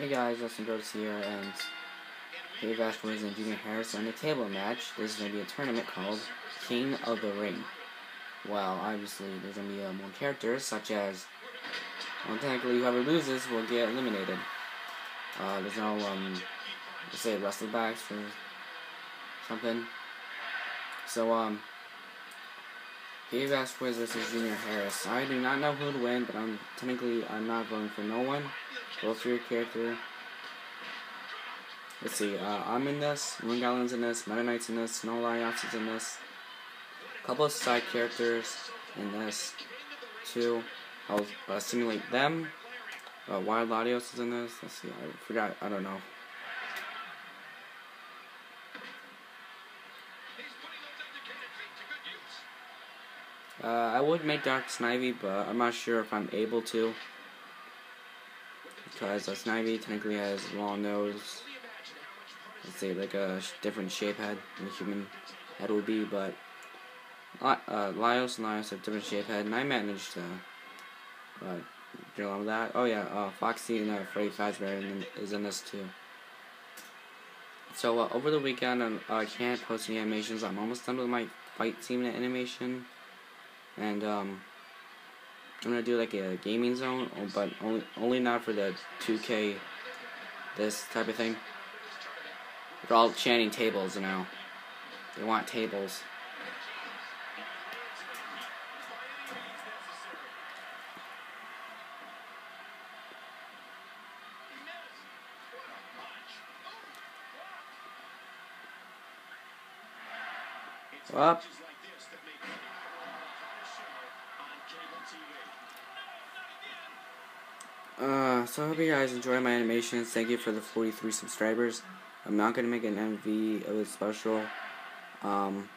Hey guys, Justin Groats here, and Dave Ashworth and Junior Harris are in a table match. There's going to be a tournament called King of the Ring. Well, obviously, there's going to be uh, more characters, such as, well, technically, whoever loses will get eliminated. Uh, there's no, um, let's say, wrestlebacks or something. So, um, Dave Ashworth versus Junior Harris. I do not know who to win, but I'm technically, I'm not voting for no one. Go through your character. Let's see, uh, I'm in this, Moon Gallon's in this, Meta Knight's in this, No Liots is in this. A couple of side characters in this, too. I'll uh, simulate them. Uh, Wild Latios is in this. Let's see, I forgot, I don't know. Uh, I would make Dark Snivy, but I'm not sure if I'm able to because a Snivy technically has a long nose. Let's say like a different shape head than a human head would be, but uh, Laios and Laios have different shape head, and I managed to uh, drill on that. Oh yeah, uh, Foxy and uh, Freddy Fazbear is in this too. So uh, over the weekend, um, I can't post any animations. I'm almost done with my fight scene animation, and um, I'm gonna do like a gaming zone, oh, but only only not for the 2K this type of thing. They're all chanting tables now. They want tables. Up. Uh, so I hope you guys enjoy my animations. Thank you for the 43 subscribers. I'm not going to make an MV of a special. Um,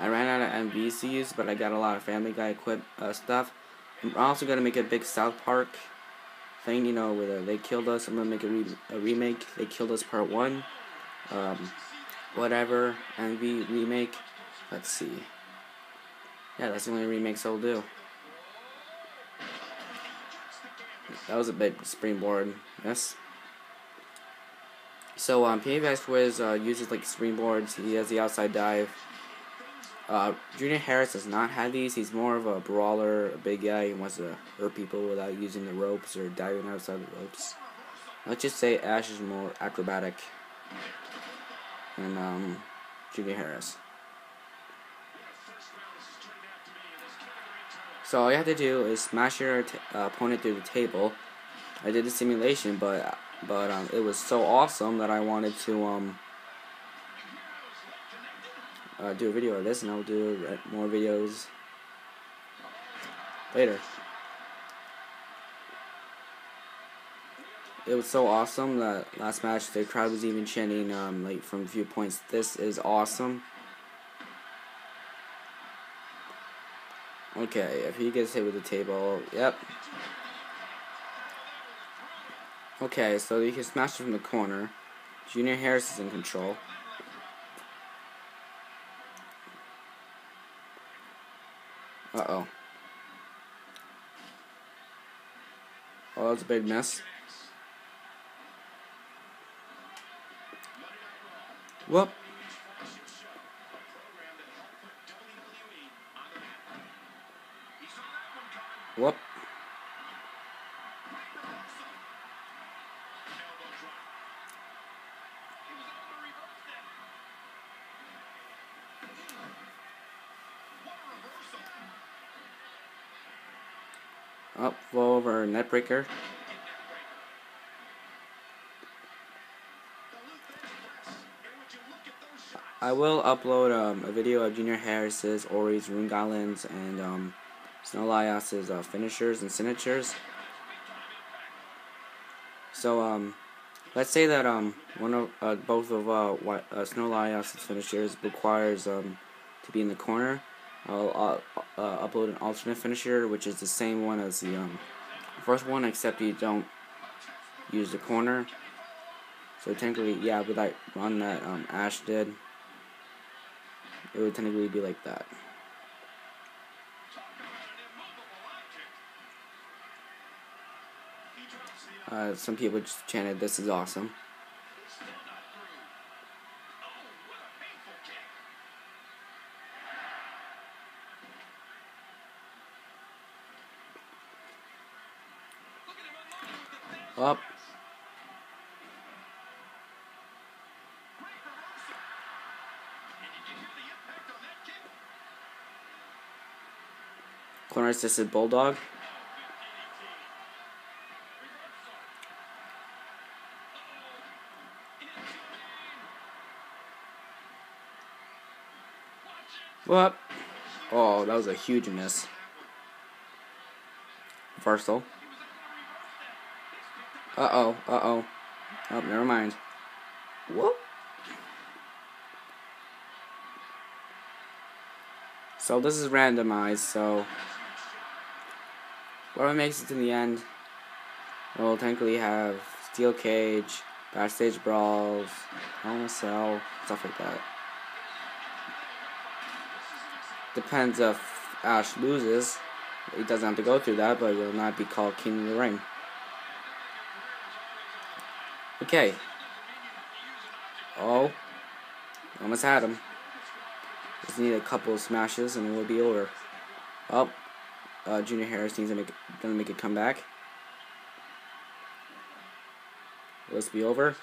I ran out of use, but I got a lot of Family Guy equip uh, stuff. I'm also going to make a big South Park thing, you know, where they killed us. I'm going to make a, re a remake. They killed us part 1. Um, whatever. MV remake. Let's see. Yeah, that's the only remakes I'll do. That was a big springboard. Yes. So um, PA Vasquez uh, uses like springboards. He has the outside dive. Uh, Junior Harris does not have these. He's more of a brawler, a big guy. He wants to hurt people without using the ropes or diving outside the ropes. Let's just say Ash is more acrobatic than um, Junior Harris. So all you have to do is smash your uh, opponent through the table. I did the simulation, but but um, it was so awesome that I wanted to um, uh, do a video of this, and I'll do more videos later. It was so awesome that last match the crowd was even chanting um, like from viewpoints. This is awesome. Okay, if he gets hit with the table, yep. Okay, so you can smash it from the corner. Junior Harris is in control. Uh-oh. Oh, that's a big mess. Whoop. Up, flow over net breaker. I will upload um, a video of Junior Harris's, Ori's, Rune Gallons, and um, Snow Laios' uh, finishers and signatures. So, um, let's say that um, one of uh, both of uh, uh, Snow Laios' finishers requires um, to be in the corner. I'll uh, uh, upload an alternate finisher, which is the same one as the um, first one, except you don't use the corner. So technically, yeah, with that run that um, Ash did, it would technically be like that. Uh, some people just chanted, "This is awesome." Up. Corner assisted Bulldog. What? Oh, that was a huge miss. Versal. Uh oh, uh oh. Oh, never mind. Whoop. So this is randomized, so whoever makes it to the end will technically have steel cage, backstage brawls, hell in cell, stuff like that. Depends if Ash loses. He doesn't have to go through that, but he will not be called King of the Ring. Okay. Oh. Almost had him. Just need a couple of smashes and it will be over. Oh. Uh, Junior Harris needs to make gonna make a comeback. Let's be over.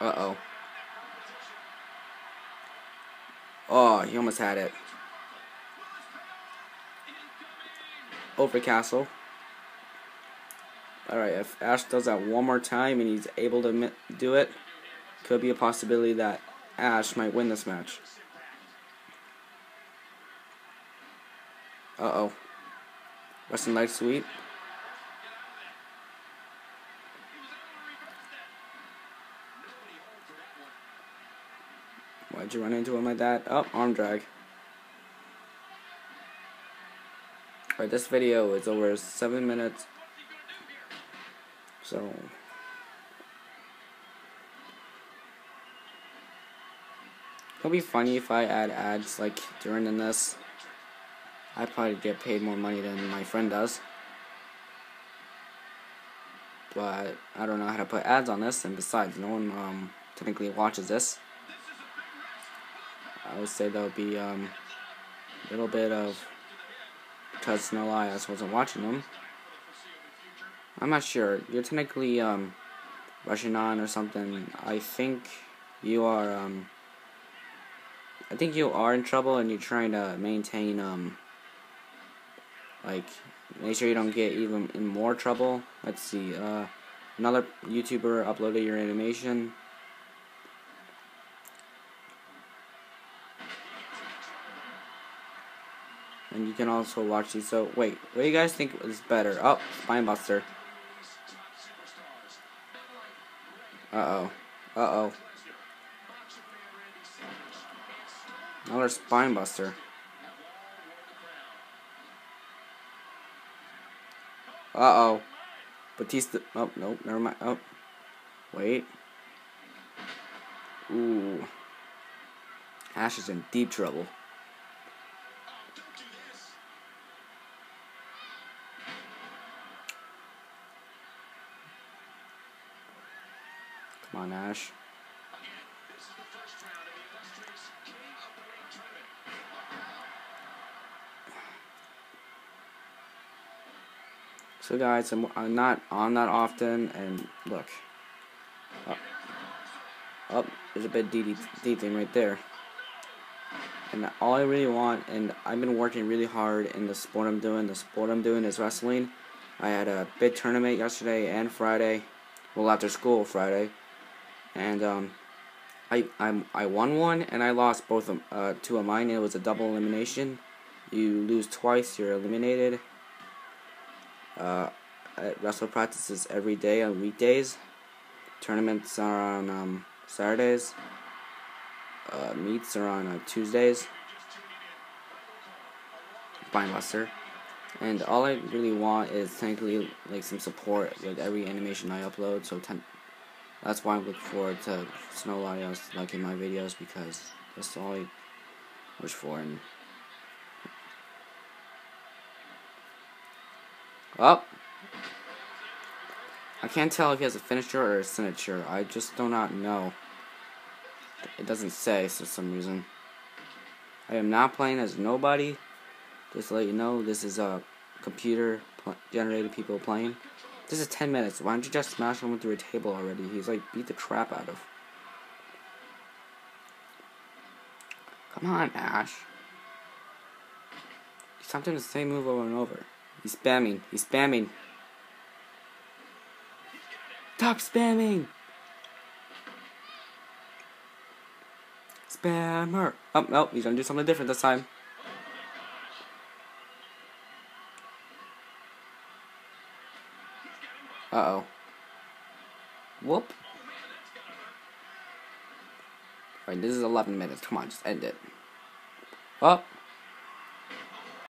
Uh oh. Oh, he almost had it. Over Castle. Alright, if Ash does that one more time and he's able to do it, could be a possibility that Ash might win this match. Uh-oh. Western Leg Sweep. Why'd you run into him like that? Oh, arm drag. Alright, this video is over 7 minutes. So... It'll be funny if I add ads like during this. I probably get paid more money than my friend does. But I don't know how to put ads on this, and besides, no one um, technically watches this. I would say there'll be um, a little bit of because no lie, I wasn't watching them. I'm not sure. You're technically um, rushing on or something. I think you are. Um, I think you are in trouble, and you're trying to maintain um, like make sure you don't get even in more trouble. Let's see. Uh, another YouTuber uploaded your animation. And you can also watch these. So, wait, what do you guys think is better? Oh, Spinebuster. Uh-oh. Uh-oh. Another Spinebuster. Uh-oh. Batista. Oh, nope, never mind. Oh. Wait. Ooh. Ash is in deep trouble. On, Ash. So guys, I'm, I'm not on that often, and look. Oh, oh there's a bit DD thing right there. And all I really want, and I've been working really hard in the sport I'm doing. The sport I'm doing is wrestling. I had a big tournament yesterday and Friday. Well, after school Friday, and um, I I I won one and I lost both of uh, two of mine. It was a double elimination. You lose twice, you're eliminated uh, wrestle practices every day on weekdays. Tournaments are on um, Saturdays. Uh, meets are on uh, Tuesdays. Spinebuster. And all I really want is technically like some support with every animation I upload. So ten that's why I look forward to Snow Larios liking my videos because that's all I wish for. And Up. I can't tell if he has a finisher or a signature. I just do not know. It doesn't say for some reason. I am not playing as nobody. Just to let you know, this is a computer generated people playing. This is 10 minutes. Why don't you just smash him through a table already? He's like beat the crap out of. Come on, Ash. He's something the same move over and over. He's spamming. He's spamming. Stop spamming! Spammer! Oh, no, he's gonna do something different this time. Uh-oh. Whoop. Alright, this is 11 minutes. Come on, just end it. Up.